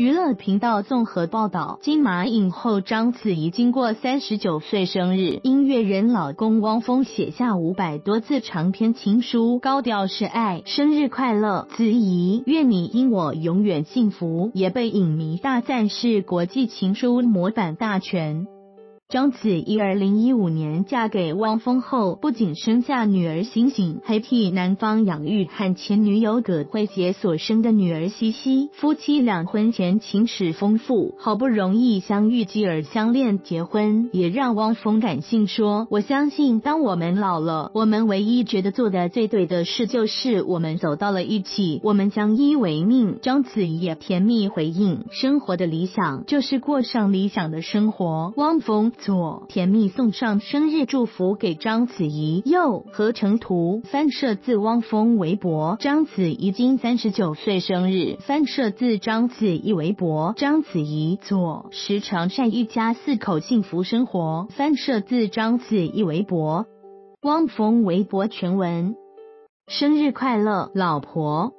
娱乐频道综合报道，金马影后章子怡经过三十九岁生日，音乐人老公汪峰写下五百多字长篇情书，高调示爱，生日快乐，子怡，愿你因我永远幸福，也被影迷大赞是国际情书模板大全。章子怡二零一五年嫁给汪峰后，不仅生下女儿星星，还替男方养育和前女友葛慧杰所生的。女儿西西。夫妻俩婚前情史丰富，好不容易相遇，继而相恋结婚，也让汪峰感性说：“我相信，当我们老了，我们唯一觉得做的最对的。事，就是我们走到了一起，我们将依为命。”章子怡也甜蜜回应：“生活的理想就是过上理想的。生活。”汪峰。左甜蜜送上生日祝福给章子怡，右合成图翻摄自汪峰微博，章子怡今三十九岁生日，翻摄自章子怡微博，章子怡左时常晒一家四口幸福生活，翻摄自章子怡微博，汪峰微博全文，生日快乐，老婆。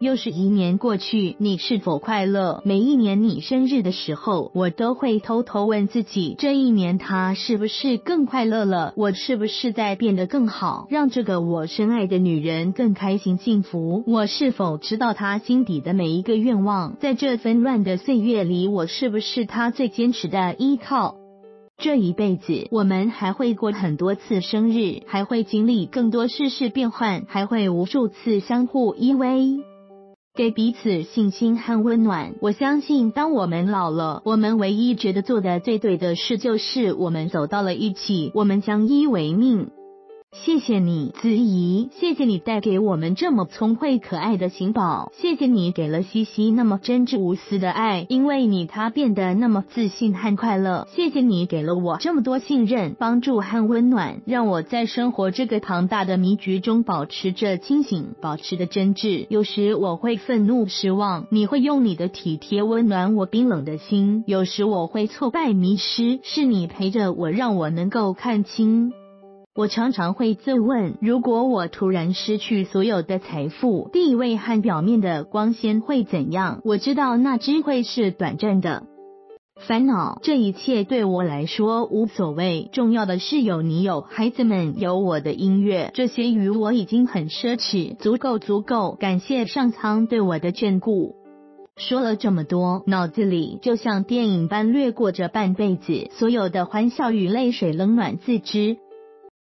又是一年过去，你是否快乐？每一年你生日的时候，我都会偷偷问自己，这一年他是不是更快乐了？我是不是在变得更好，让这个我深爱的女人更开心幸福？我是否知道她心底的每一个愿望？在这纷乱的岁月里，我是不是她最坚持的依靠？这一辈子，我们还会过很多次生日，还会经历更多世事变幻，还会无数次相互依偎。给彼此信心和温暖。我相信，当我们老了，我们唯一觉得做的最对的事，就是我们走到了一起，我们将依为命。谢谢你，子怡，谢谢你带给我们这么聪慧可爱的行宝，谢谢你给了西西那么真挚无私的爱，因为你他变得那么自信和快乐。谢谢你给了我这么多信任、帮助和温暖，让我在生活这个庞大的迷局中保持着清醒，保持的真挚。有时我会愤怒、失望，你会用你的体贴温暖我冰冷的心；有时我会挫败、迷失，是你陪着我，让我能够看清。我常常会自问：如果我突然失去所有的财富、地位和表面的光鲜，会怎样？我知道那只会是短暂的烦恼。这一切对我来说无所谓，重要的是有你，有孩子们，有我的音乐，这些与我已经很奢侈，足够，足够。感谢上苍对我的眷顾。说了这么多，脑子里就像电影般掠过这半辈子，所有的欢笑与泪水，冷暖自知。